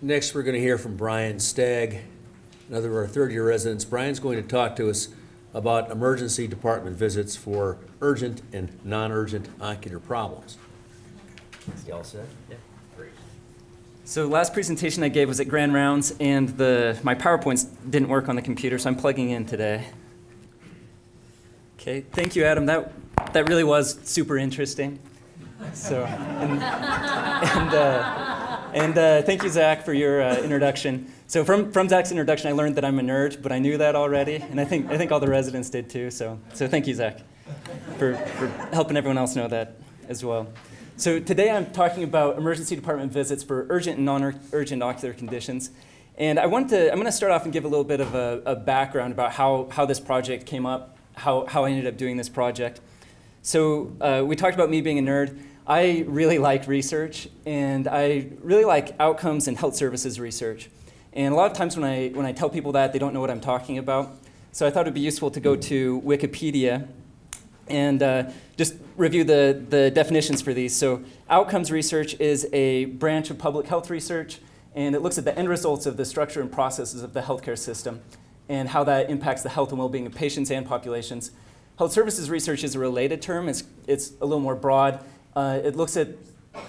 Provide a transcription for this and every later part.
Next, we're going to hear from Brian Stagg, another of our third-year residents. Brian's going to talk to us about emergency department visits for urgent and non-urgent ocular problems. You all set? Yeah. Great. So last presentation I gave was at Grand Rounds, and the my PowerPoints didn't work on the computer, so I'm plugging in today. Okay, thank you, Adam. That that really was super interesting. So, and, and, uh, and uh, thank you, Zach, for your uh, introduction. So from, from Zach's introduction, I learned that I'm a nerd, but I knew that already, and I think, I think all the residents did too. So, so thank you, Zach, for, for helping everyone else know that as well. So today I'm talking about emergency department visits for urgent and non-urgent ocular conditions. And I want to, I'm going to start off and give a little bit of a, a background about how, how this project came up, how, how I ended up doing this project. So uh, we talked about me being a nerd. I really like research, and I really like outcomes and health services research. And a lot of times when I, when I tell people that, they don't know what I'm talking about. So I thought it would be useful to go to Wikipedia and uh, just review the, the definitions for these. So outcomes research is a branch of public health research, and it looks at the end results of the structure and processes of the healthcare system and how that impacts the health and well-being of patients and populations. Health services research is a related term. It's, it's a little more broad uh, it looks at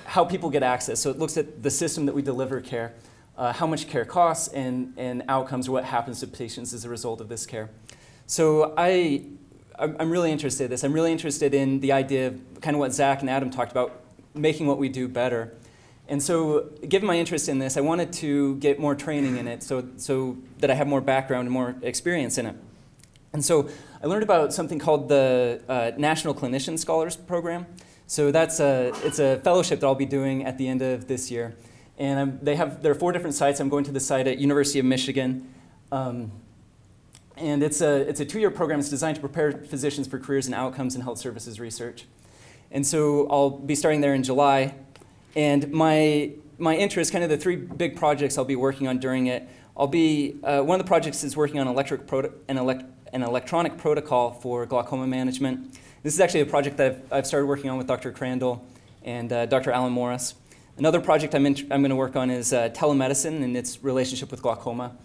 how people get access. So it looks at the system that we deliver care, uh, how much care costs, and, and outcomes, or what happens to patients as a result of this care. So I, I'm really interested in this. I'm really interested in the idea of kind of what Zach and Adam talked about, making what we do better. And so, given my interest in this, I wanted to get more training in it so, so that I have more background and more experience in it. And so, I learned about something called the uh, National Clinician Scholars Program. So that's a, it's a fellowship that I'll be doing at the end of this year. And I'm, they have, there are four different sites. I'm going to the site at University of Michigan. Um, and it's a, it's a two-year program. It's designed to prepare physicians for careers and outcomes in health services research. And so I'll be starting there in July. And my, my interest, kind of the three big projects I'll be working on during it, I'll be, uh, one of the projects is working on electric an, elect an electronic protocol for glaucoma management. This is actually a project that I've, I've started working on with Dr. Crandall and uh, Dr. Alan Morris. Another project I'm, I'm going to work on is uh, telemedicine and its relationship with glaucoma.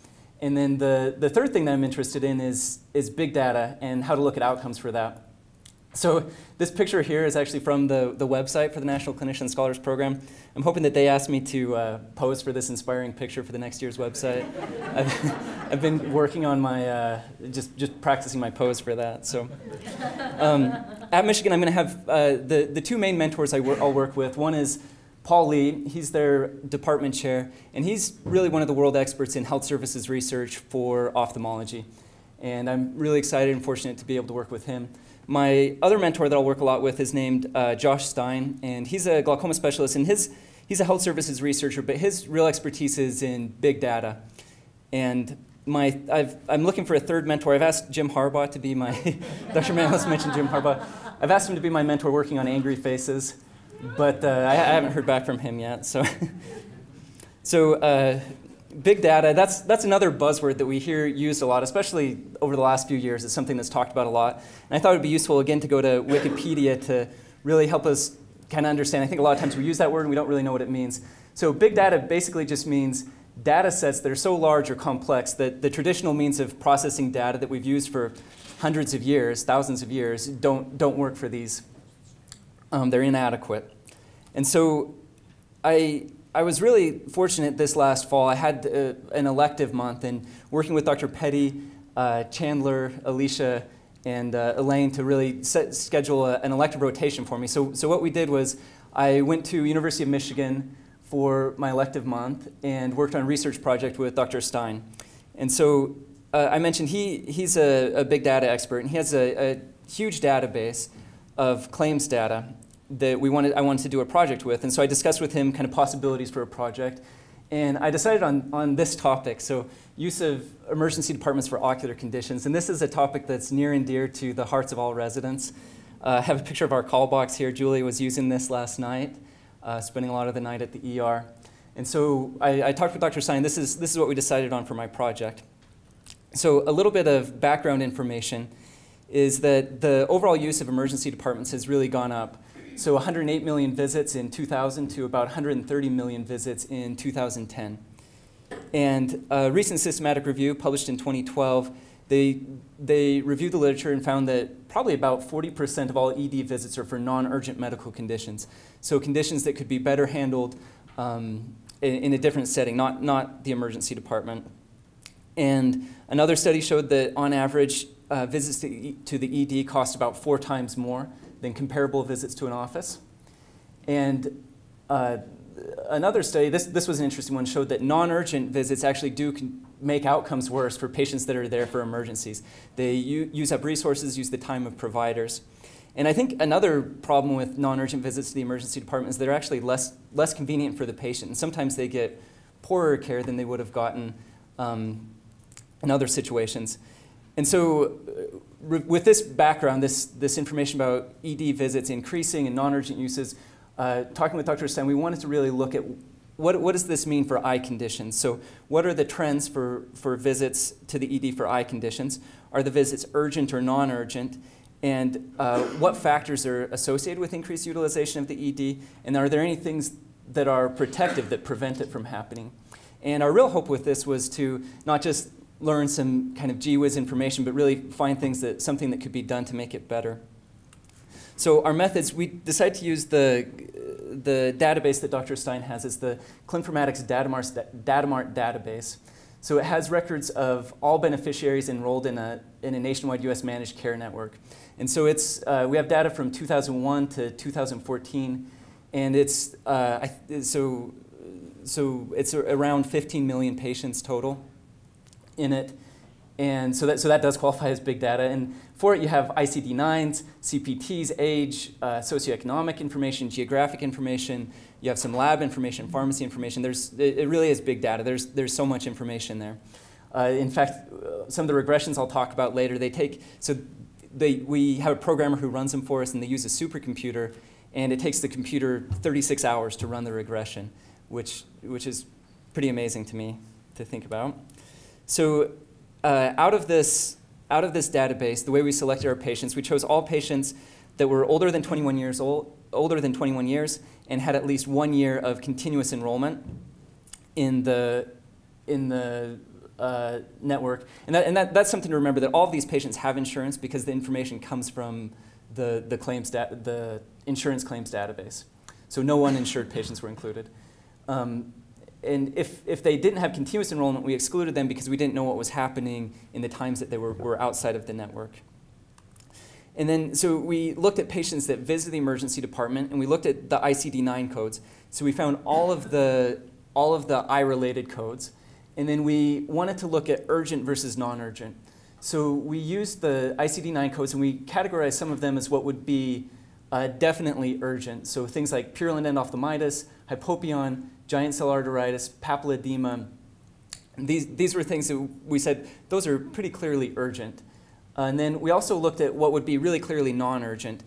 And then the, the third thing that I'm interested in is, is big data and how to look at outcomes for that. So this picture here is actually from the, the website for the National Clinician Scholars Program. I'm hoping that they asked me to uh, pose for this inspiring picture for the next year's website. I've, I've been working on my, uh, just, just practicing my pose for that. So um, at Michigan, I'm going to have uh, the, the two main mentors I wor I'll work with. One is Paul Lee, he's their department chair, and he's really one of the world experts in health services research for ophthalmology. And I'm really excited and fortunate to be able to work with him. My other mentor that I'll work a lot with is named uh, Josh Stein, and he's a glaucoma specialist, and his, he's a health services researcher, but his real expertise is in big data. And my, i am looking for a third mentor. I've asked Jim Harbaugh to be my, Dr. Manos mentioned Jim Harbaugh. I've asked him to be my mentor working on Angry Faces, but uh, I, I, haven't heard back from him yet. So, so uh, big data, that's, that's another buzzword that we hear used a lot, especially over the last few years. It's something that's talked about a lot. And I thought it would be useful, again, to go to Wikipedia to really help us kind of understand. I think a lot of times we use that word and we don't really know what it means. So big data basically just means data sets that are so large or complex that the traditional means of processing data that we've used for hundreds of years, thousands of years, don't, don't work for these. Um, they're inadequate. And so I, I was really fortunate this last fall. I had uh, an elective month, and working with Dr. Pettey, uh, Chandler, Alicia, and uh, Elaine to really set, schedule a, an elective rotation for me. So, so what we did was I went to University of Michigan for my elective month and worked on a research project with Dr. Stein. And so uh, I mentioned he, he's a, a, big data expert, and he has a, a huge database of claims data that we wanted, I wanted to do a project with. And so I discussed with him kind of possibilities for a project. And I decided on, on this topic, so use of emergency departments for ocular conditions. And this is a topic that's near and dear to the hearts of all residents. Uh, I have a picture of our call box here. Julie was using this last night, uh, spending a lot of the night at the ER. And so I, I talked with Dr. Stein. This is, this is what we decided on for my project. So a little bit of background information is that the overall use of emergency departments has really gone up. So 108 million visits in 2000 to about 130 million visits in 2010. And a recent systematic review published in 2012, they, they reviewed the literature and found that probably about 40% of all ED visits are for non-urgent medical conditions. So conditions that could be better handled um, in, in a different setting, not, not the emergency department. And another study showed that on average, uh, visits to, to the ED cost about four times more than comparable visits to an office. And uh, another study, this, this was an interesting one, showed that non-urgent visits actually do make outcomes worse for patients that are there for emergencies. They use up resources, use the time of providers. And I think another problem with non-urgent visits to the emergency department is they're actually less, less convenient for the patient. And sometimes they get poorer care than they would have gotten um, in other situations. And so with this background, this, this information about ED visits increasing and non-urgent uses, uh, talking with Dr. Stein, we wanted to really look at what, what does this mean for eye conditions? So what are the trends for, for visits to the ED for eye conditions? Are the visits urgent or non-urgent? And uh, what factors are associated with increased utilization of the ED? And are there any things that are protective that prevent it from happening? And our real hope with this was to not just learn some kind of gee whiz information, but really find things that something that could be done to make it better. So our methods, we decided to use the, the database that Dr. Stein has. It's the Clinformatics Datamart, Datamart database. So it has records of all beneficiaries enrolled in a, in a nationwide US managed care network. And so it's, uh, we have data from 2001 to 2014, and it's, uh, so, so it's around 15 million patients total in it. And so that, so that does qualify as big data. And for it, you have ICD-9s, CPTs, age, uh, socioeconomic information, geographic information. You have some lab information, pharmacy information. There's, it really is big data. There's, there's so much information there. Uh, in fact, uh, some of the regressions I'll talk about later, they take, so they, we have a programmer who runs them for us, and they use a supercomputer, and it takes the computer 36 hours to run the regression, which, which is pretty amazing to me to think about. So uh, out, of this, out of this database, the way we selected our patients, we chose all patients that were older than 21 years old, older than 21 years, and had at least one year of continuous enrollment in the, in the uh, network. And, that, and that, that's something to remember that all of these patients have insurance because the information comes from the, the, claims the insurance claims database. So no uninsured patients were included. Um, and if, if they didn't have continuous enrollment, we excluded them because we didn't know what was happening in the times that they were, were outside of the network. And then, so we looked at patients that visited the emergency department, and we looked at the ICD-9 codes. So we found all of the, all of the eye-related codes. And then we wanted to look at urgent versus non-urgent. So we used the ICD-9 codes and we categorized some of them as what would be uh, definitely urgent. So things like purulent endophthalmitis, hypopyon, giant cell arteritis, papilledema. These, these were things that we said, those are pretty clearly urgent. Uh, and then we also looked at what would be really clearly non-urgent.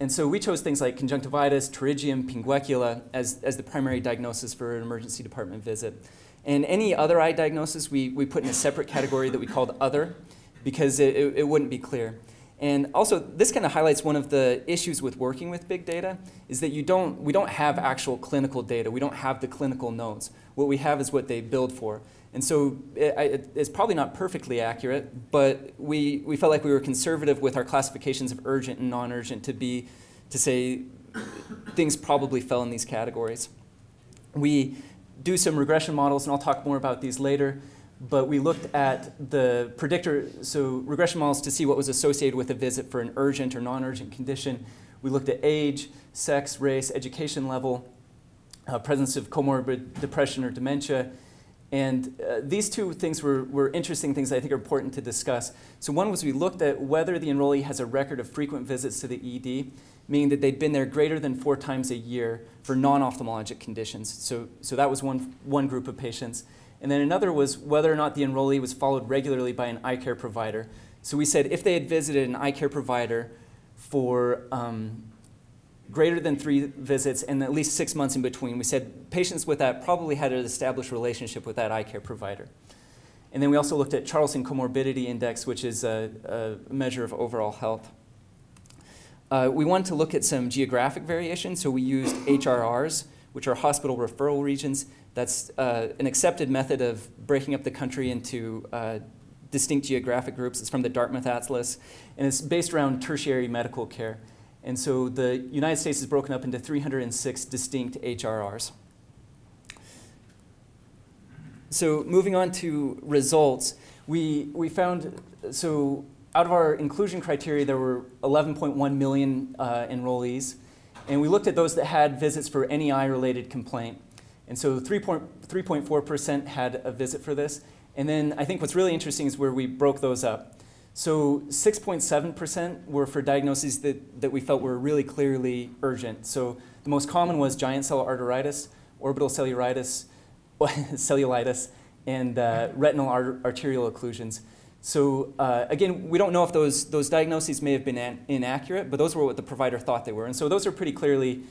And so we chose things like conjunctivitis, pterygium, pinguecula as, as the primary diagnosis for an emergency department visit. And any other eye diagnosis we, we put in a separate category that we called other because it, it, it wouldn't be clear. And also, this kind of highlights one of the issues with working with big data is that you don't, we don't have actual clinical data. We don't have the clinical notes. What we have is what they build for. And so eh, it, it's probably not perfectly accurate, but we, we felt like we were conservative with our classifications of urgent and non-urgent to be, to say things probably fell in these categories. We do some regression models, and I'll talk more about these later. But we looked at the predictor, so regression models to see what was associated with a visit for an urgent or non-urgent condition. We looked at age, sex, race, education level, uh, presence of comorbid depression or dementia. And uh, these two things were, were interesting things I think are important to discuss. So one was we looked at whether the enrollee has a record of frequent visits to the ED meaning that they'd been there greater than four times a year for non-ophthalmologic conditions. So, so that was one, one group of patients. And then another was whether or not the enrollee was followed regularly by an eye care provider. So we said if they had visited an eye care provider for um, greater than three visits and at least six months in between, we said patients with that probably had an established relationship with that eye care provider. And then we also looked at Charlson Comorbidity Index, which is a, a measure of overall health. Uh, we wanted to look at some geographic variation, so we used HRRs which are hospital referral regions. That's uh, an accepted method of breaking up the country into uh, distinct geographic groups. It's from the Dartmouth Atlas, and it's based around tertiary medical care. And so the United States is broken up into 306 distinct HRRs. So moving on to results, we, we found, so out of our inclusion criteria, there were 11.1 million uh, enrollees. And we looked at those that had visits for NEI-related complaint. And so 3.4% had a visit for this. And then I think what's really interesting is where we broke those up. So 6.7% were for diagnoses that, that we felt were really clearly urgent. So the most common was giant cell arteritis, orbital cellulitis, cellulitis, and uh, retinal arterial occlusions. So uh, again, we don't know if those, those diagnoses may have been inaccurate, but those were what the provider thought they were. And so those are pretty clearly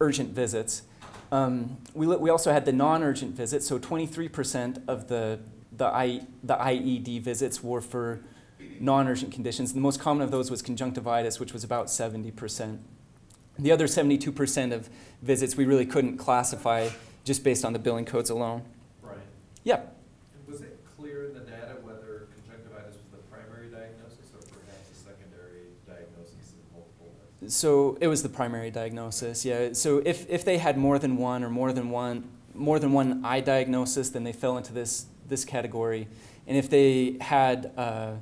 urgent visits. Um, we, we also had the non-urgent visits, so 23% of the, the, I, the IED visits were for non-urgent conditions. The most common of those was conjunctivitis, which was about 70%. The other 72% of visits we really couldn't classify just based on the billing codes alone. Right. Yeah. Was it clear in the data whether conjunctivitis was the primary diagnosis or perhaps a secondary diagnosis of multiple? So it was the primary diagnosis, yeah. So if, if they had more than one or more than one more than one eye diagnosis, then they fell into this this category. And if they had uh,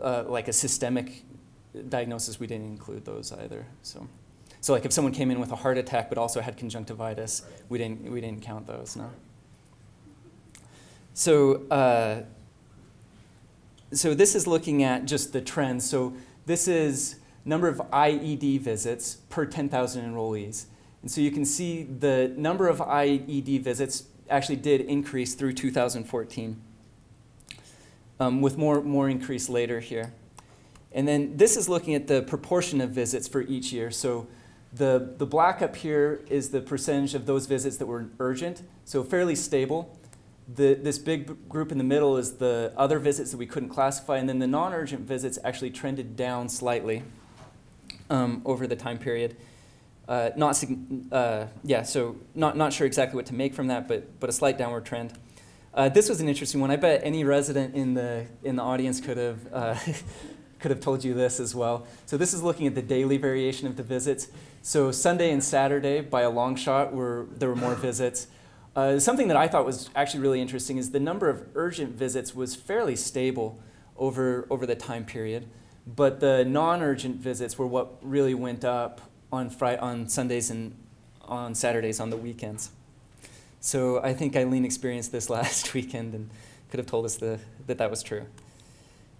uh, like a systemic diagnosis, we didn't include those either. So. So like if someone came in with a heart attack but also had conjunctivitis, we didn't, we didn't count those, no. So, uh, so this is looking at just the trends. So this is number of IED visits per 10,000 enrollees. And so you can see the number of IED visits actually did increase through 2014, um, with more, more increase later here. And then this is looking at the proportion of visits for each year. So the, the black up here is the percentage of those visits that were urgent, so fairly stable. The, this big group in the middle is the other visits that we couldn't classify, and then the non-urgent visits actually trended down slightly um, over the time period. Uh, not, uh, yeah, so not, not sure exactly what to make from that, but, but a slight downward trend. Uh, this was an interesting one. I bet any resident in the, in the audience could have uh, could have told you this as well. So this is looking at the daily variation of the visits. So Sunday and Saturday, by a long shot, were, there were more visits. Uh, something that I thought was actually really interesting is the number of urgent visits was fairly stable over, over the time period, but the non-urgent visits were what really went up on, Friday, on Sundays and on Saturdays on the weekends. So I think Eileen experienced this last weekend and could have told us the, that that was true.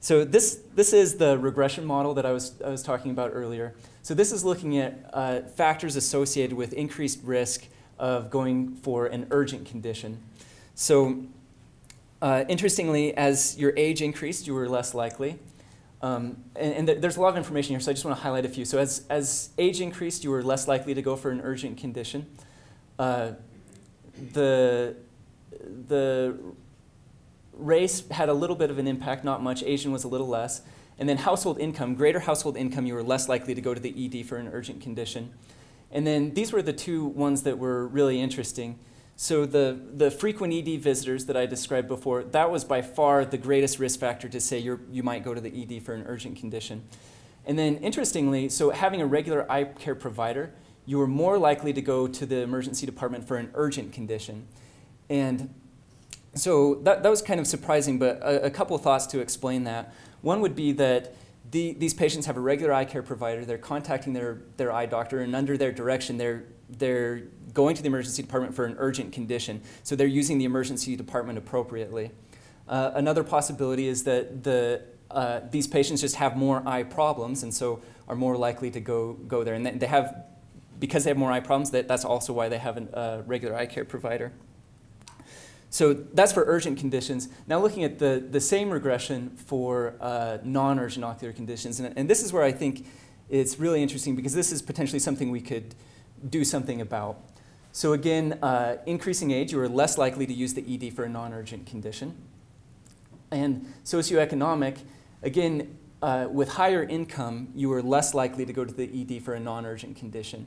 So this, this is the regression model that I was, I was talking about earlier. So this is looking at uh, factors associated with increased risk of going for an urgent condition. So uh, interestingly, as your age increased, you were less likely. Um, and, and th there's a lot of information here, so I just want to highlight a few. So as, as age increased, you were less likely to go for an urgent condition. Uh, the, the race had a little bit of an impact, not much. Asian was a little less. And then household income, greater household income, you were less likely to go to the ED for an urgent condition. And then these were the two ones that were really interesting. So the, the frequent ED visitors that I described before, that was by far the greatest risk factor to say you you might go to the ED for an urgent condition. And then interestingly, so having a regular eye care provider, you were more likely to go to the emergency department for an urgent condition. And so that, that was kind of surprising, but a, a couple of thoughts to explain that. One would be that the, these patients have a regular eye care provider, they're contacting their, their eye doctor, and under their direction, they're, they're going to the emergency department for an urgent condition. So they're using the emergency department appropriately. Uh, another possibility is that the, uh, these patients just have more eye problems and so are more likely to go, go there. And they have, because they have more eye problems, that, that's also why they have a uh, regular eye care provider. So that's for urgent conditions. Now looking at the, the same regression for uh, non-urgent ocular conditions. And, and this is where I think it's really interesting because this is potentially something we could do something about. So again, uh, increasing age, you are less likely to use the ED for a non-urgent condition. And socioeconomic, again, uh, with higher income, you are less likely to go to the ED for a non-urgent condition.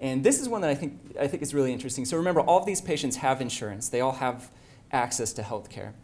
And this is one that I think, I think is really interesting. So remember, all of these patients have insurance. They all have access to health care.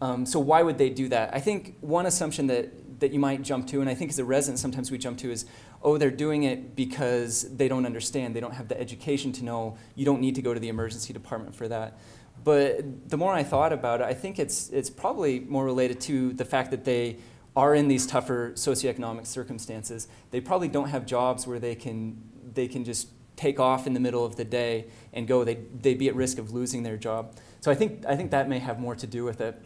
Um, so why would they do that? I think one assumption that, that you might jump to, and I think as a resident sometimes we jump to, is, oh, they're doing it because they don't understand. They don't have the education to know you don't need to go to the emergency department for that. But the more I thought about it, I think it's, it's probably more related to the fact that they are in these tougher socioeconomic circumstances. They probably don't have jobs where they can, they can just take off in the middle of the day and go. They, they'd be at risk of losing their job. So I think, I think that may have more to do with it.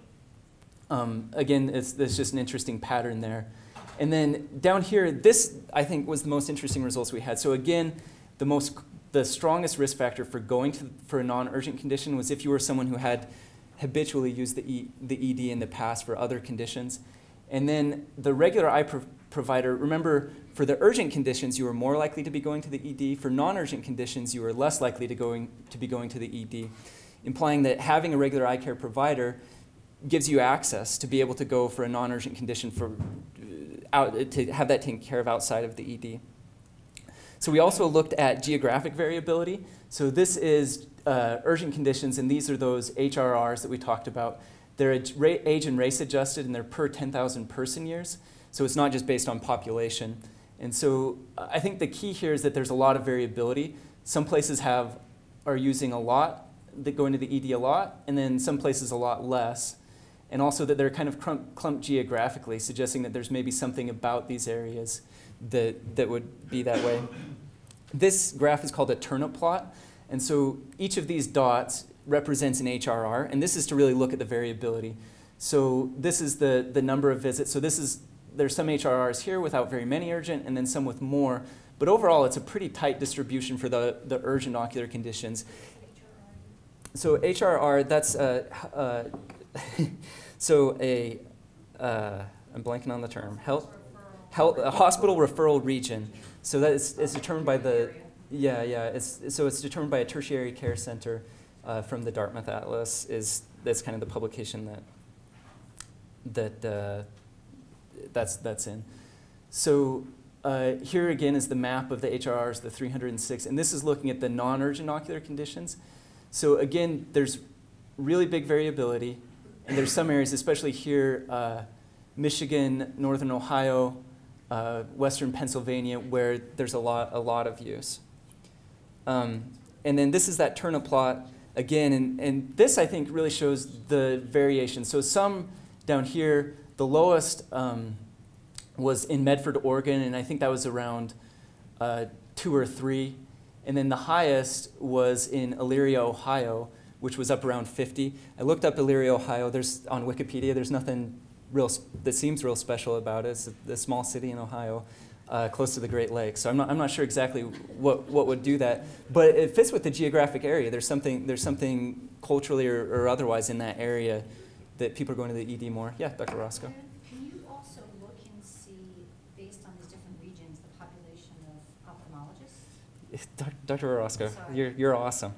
Um, again, it's, it's just an interesting pattern there. And then down here, this I think was the most interesting results we had. So again, the most the strongest risk factor for going to, for a non-urgent condition was if you were someone who had habitually used the, e, the ED in the past for other conditions. And then the regular eye pro provider, remember, for the urgent conditions, you were more likely to be going to the ED. For non-urgent conditions, you were less likely to, going, to be going to the ED, implying that having a regular eye care provider gives you access to be able to go for a non-urgent condition for, uh, out, to have that taken care of outside of the ED. So we also looked at geographic variability. So this is uh, urgent conditions, and these are those HRRs that we talked about. They're age and race adjusted, and they're per 10,000 person years. So it's not just based on population. And so I think the key here is that there's a lot of variability. Some places have are using a lot, that go into the ED a lot, and then some places a lot less. And also that they're kind of clumped geographically, suggesting that there's maybe something about these areas that, that would be that way. This graph is called a turnip plot. And so each of these dots represents an HRR, and this is to really look at the variability. So this is the, the number of visits. So this is, there's some HRRs here without very many urgent, and then some with more. But overall, it's a pretty tight distribution for the, the urgent ocular conditions. So HRR, that's a, uh, so a, uh, I'm blanking on the term, health, health, a hospital referral region. So that is it's determined by the, yeah, yeah. It's, so it's determined by a tertiary care center uh, from the Dartmouth Atlas. Is that's kind of the publication that that uh, that's that's in. So uh, here again is the map of the HRRs, the 306, and this is looking at the non-urgent ocular conditions. So again, there's really big variability, and there's some areas, especially here, uh, Michigan, Northern Ohio, uh, western Pennsylvania where there's a lot, a lot of use. Um, and then this is that turnip plot again, and, and this I think really shows the variation. So some down here, the lowest um, was in Medford, Oregon, and I think that was around uh, two or three. And then the highest was in Elyria, Ohio, which was up around 50. I looked up Elyria, Ohio. There's on Wikipedia. There's nothing real that seems real special about it. It's a, a small city in Ohio, uh, close to the Great Lakes. So I'm not, I'm not sure exactly what, what would do that, but it fits with the geographic area. There's something, there's something culturally or, or otherwise in that area that people are going to the ED more. Yeah, Dr. Roscoe. Can you also look and see, based on these different regions, the population of ophthalmologists? Dr. Roscoe, Sorry. you're, you're awesome.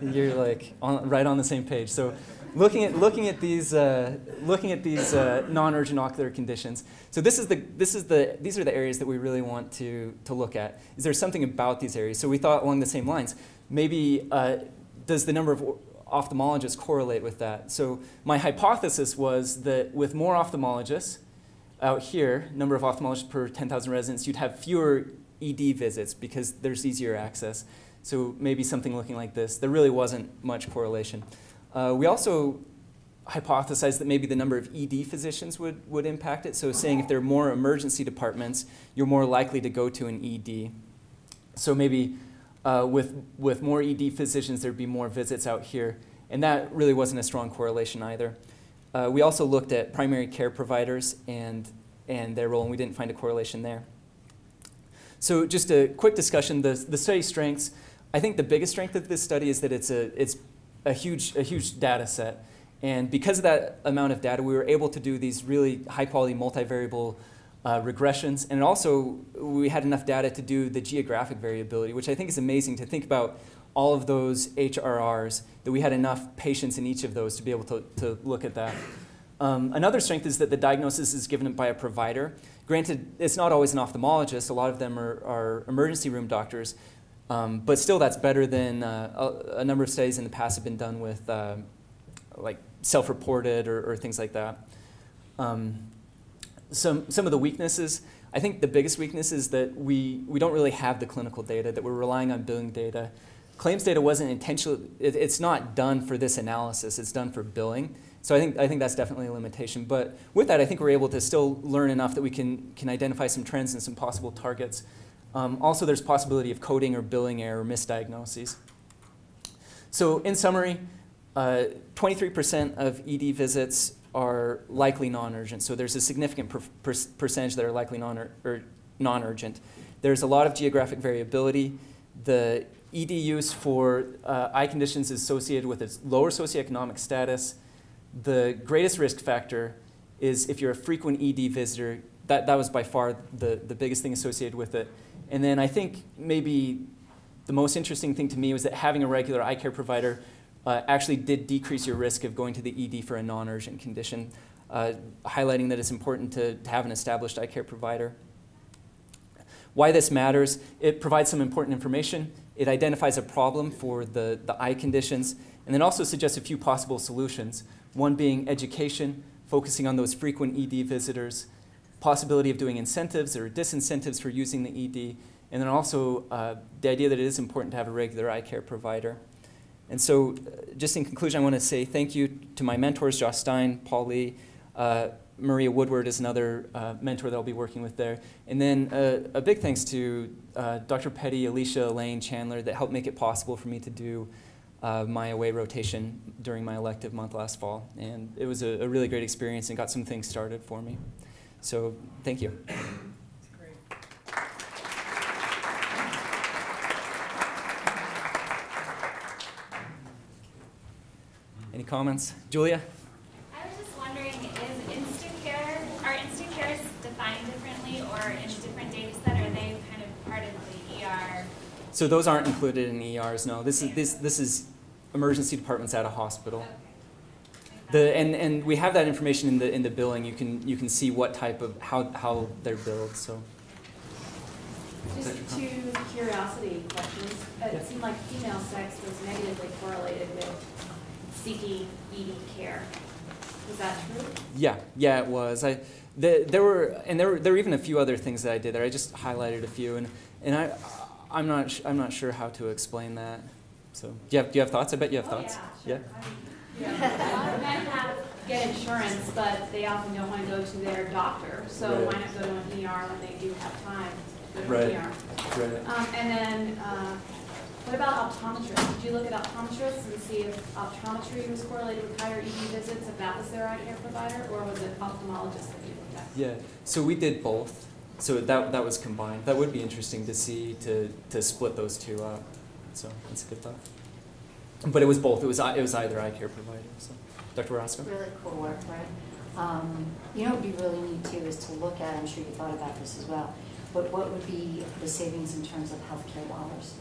You're like on, right on the same page. So looking at looking at these uh, looking at these uh, non-urgent ocular conditions. So this is the this is the these are the areas that we really want to to look at. Is there something about these areas? So we thought along the same lines. Maybe uh, does the number of ophthalmologists correlate with that? So my hypothesis was that with more ophthalmologists out here, number of ophthalmologists per 10,000 residents, you'd have fewer ED visits because there's easier access. So maybe something looking like this. There really wasn't much correlation. Uh, we also hypothesized that maybe the number of ED physicians would, would impact it. So saying if there are more emergency departments, you're more likely to go to an ED. So maybe uh, with, with more ED physicians, there'd be more visits out here. And that really wasn't a strong correlation either. Uh, we also looked at primary care providers and, and their role, and we didn't find a correlation there. So just a quick discussion, the, the study strengths. I think the biggest strength of this study is that it's, a, it's a huge, a huge data set. And because of that amount of data, we were able to do these really high quality multivariable uh, regressions. And also, we had enough data to do the geographic variability, which I think is amazing to think about all of those HRRs, that we had enough patients in each of those to be able to, to look at that. Um, another strength is that the diagnosis is given by a provider. Granted, it's not always an ophthalmologist, a lot of them are, are emergency room doctors, Um, but still, that's better than uh, a, a number of studies in the past have been done with uh, like self-reported or, or things like that. Um, some, some of the weaknesses, I think the biggest weakness is that we, we don't really have the clinical data, that we're relying on billing data. Claims data wasn't intentional, it, it's not done for this analysis, it's done for billing. So I think, I think that's definitely a limitation. But with that, I think we're able to still learn enough that we can, can identify some trends and some possible targets. Um, also, there's possibility of coding or billing error or misdiagnoses. So in summary, 23% uh, of ED visits are likely non-urgent. So there's a significant per per percentage that are likely non-urgent. There's a lot of geographic variability. The ED use for uh, eye conditions is associated with its lower socioeconomic status. The greatest risk factor is if you're a frequent ED visitor. That, that was by far the, the biggest thing associated with it. And then I think maybe the most interesting thing to me was that having a regular eye care provider uh, actually did decrease your risk of going to the ED for a non-urgent condition, uh, highlighting that it's important to, to have an established eye care provider. Why this matters, it provides some important information. It identifies a problem for the, the eye conditions, and then also suggests a few possible solutions. One being education, focusing on those frequent ED visitors, possibility of doing incentives or disincentives for using the ED, and then also uh, the idea that it is important to have a regular eye care provider. And so, uh, just in conclusion, I want to say thank you to my mentors, Josh Stein, Paul Lee. Uh, Maria Woodward is another uh, mentor that I'll be working with there. And then uh, a big thanks to uh, Dr. Pettey, Alicia, Elaine, Chandler that helped make it possible for me to do my away rotation during my elective month last fall. And it was a, a really great experience and got some things started for me. So thank you. Any comments? Julia? I was just wondering, is Instacare, are Instacares defined differently or in a different data set? Are they kind of part of the ER? So those aren't included in ERs, no. This is, this, this is emergency departments at a hospital. The, and, and we have that information in the, in the billing. You can, you can see what type of, how, how they're billed, so. Just two curiosity questions. Yeah. It seemed like female sex was negatively correlated with seeking ED care. Is that true? Yeah, yeah, it was. I, the, there were, and there were, there were even a few other things that I did there. I just highlighted a few, and, and I, I'm not, sh- I'm not sure how to explain that. So, do you have, do you have thoughts? I bet you have Oh, thoughts. yeah, sure. Yeah. A lot of men have, get insurance, but they often don't want to go to their doctor, so Right. why not go to an ER when they do have time to go to Right. an ER? Right. Um, and then, uh, what about optometrists? Did you look at optometrists and see if optometry was correlated with higher ED visits, if that was their eye care provider, or was it ophthalmologists that you looked at? Yeah, so we did both. So that, that was combined. That would be interesting to see, to, to split those two up. So that's a good thought. But it was both. It was, it was either eye care provider. So. Dr. Roscoe? Really cool work, right? Um, You know what would be really neat too is to look at, I'm sure you thought about this as well, but what would be the savings in terms of healthcare dollars?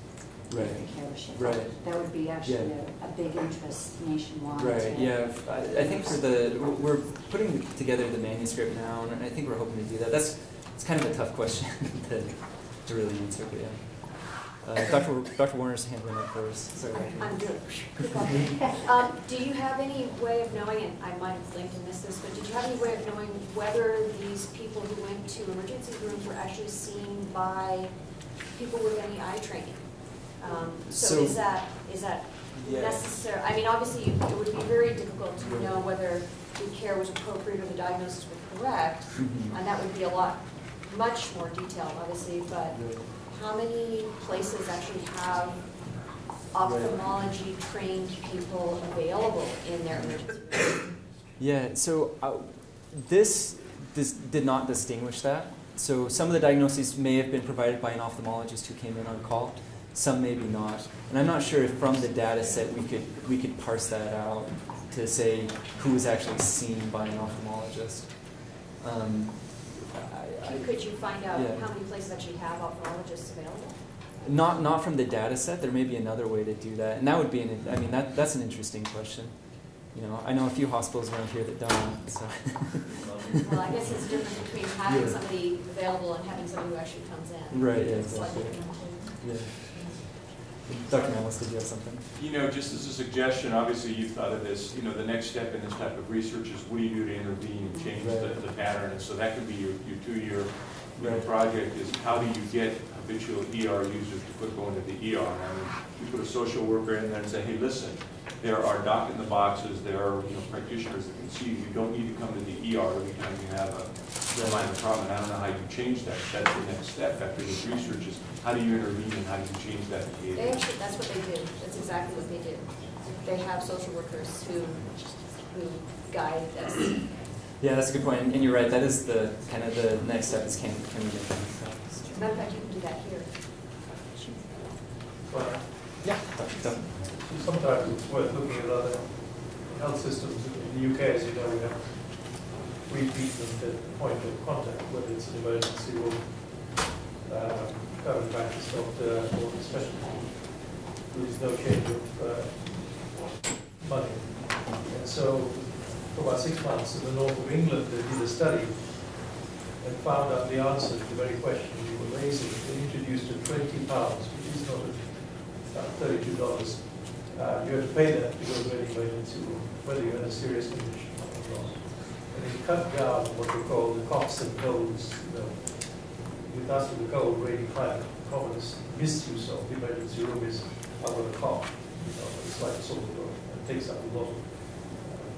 Right. the care was? Right. That would be actually Yeah. a, a big interest nationwide. Right, yeah. I, I think for the, we're we're putting together the manuscript now, and I think we're hoping to do that. That's, it's kind of a tough question to, to really answer, but yeah. Uh, Dr. Dr. Warner's handling it first. Sorry. Dr. I'm good. Um, Do you have any way of knowing, and I might have blinked and missed this, but did you have any way of knowing whether these people who went to emergency rooms were actually seen by people with any eye training? Um, So So- is that, is that Yeah. necessary? I mean, obviously, it would be very difficult to know whether the care was appropriate or the diagnosis was correct, Mhm. and that would be a lot, much more detailed, obviously, but Right. How many places actually have ophthalmology-trained people available in their emergency room? Yeah, so uh, this, this did not distinguish that. So some of the diagnoses may have been provided by an ophthalmologist who came in on call, some maybe not. And I'm not sure if from the data set we could, we could parse that out to say who was actually seen by an ophthalmologist. Um, I- Could you find out Yeah. how many places actually have ophthalmologists available? Not, not from the data set, there may be another way to do that. And that would be, an, I mean, that, that's an interesting question. You know, I know a few hospitals around here that don't, so. Well, I guess it's the difference between having Yeah. somebody available and having somebody who actually comes in. Right, yeah, exactly. Yeah. Dr. Mellis, did you have something? You know, just as a suggestion, obviously you've thought of this, you know, the next step in this type of research is what do you do to intervene and change the, Right. the pattern? And so that could be your, your two-year, you know, project is how do you get habitual ER users to quit going to the ER? And I mean, you put a social worker in there and say, hey, listen, there are doc in the boxes, there are, you know, practitioners that can see you, you don't need to come to the ER every time you have a a minor problem. And I don't know how you change that. That's the next step after this research is how do you intervene and how do you change that They behavior? actually, that's what they do, that's exactly what they do. They have social workers who, who guide this. Yeah, that's a good point, and you're right, that is the, kind of the next step is can, can we get them? As a matter of fact, you can do that here. But Yeah. Dr. Sometimes it's worth looking at other health systems. In the UK, as you know, we have three treatment at the point of contact, whether it's an emergency or uh, current practice doctor, or a specialty. There is no change of uh, money. And so, for about six months in the north of England, they did a study and found out the answer to the very question you were raising. They introduced a twenty pounds, which is not about thirty-two dollars. Uh, you have to pay that to go to any emergency room, whether you're in a serious condition or not. And it cut down what we call the coughs and colds, you know. Us with the cold, rainy climate, commonest misuse of the emergency room is, I want to. You know, it's like sort of, it takes up a lot of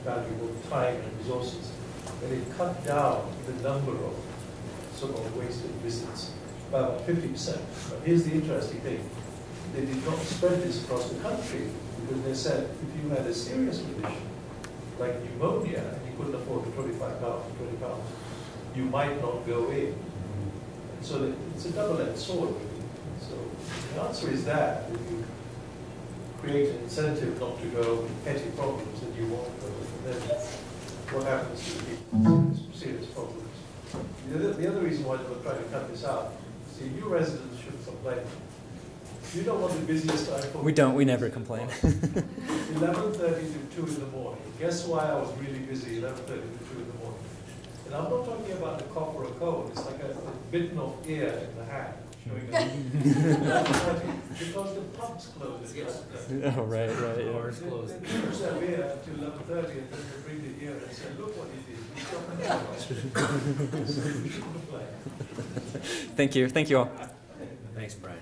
valuable time and resources. And it cut down the number of so-called wasted visits by about fifty percent. But here's the interesting thing they did not spread this across the country because they said if you had a serious condition like pneumonia couldn't afford the 25 pounds, 20 pounds, you might not go in. So it's a double-edged sword. really. So the answer is that if you create an incentive not to go petty problems that you won't go and then what happens to the people serious problems? The other, the other reason why we're trying to cut this out, see, you residents should complain. You don't want the busiest for. We don't, we never complain. Eleven thirty to two in the morning. Guess why I was really busy eleven thirty to two in the morning? And I'm not talking about a cough or a cold, it's like a a bitten off ear in the hand. showing that- Because the pubs close at eleven Oh, right, right, They yeah. they push their ear until eleven thirty and then they bring the ear and say, look what it is. You shouldn't complain. Thank you, thank you all. Thanks, Brian.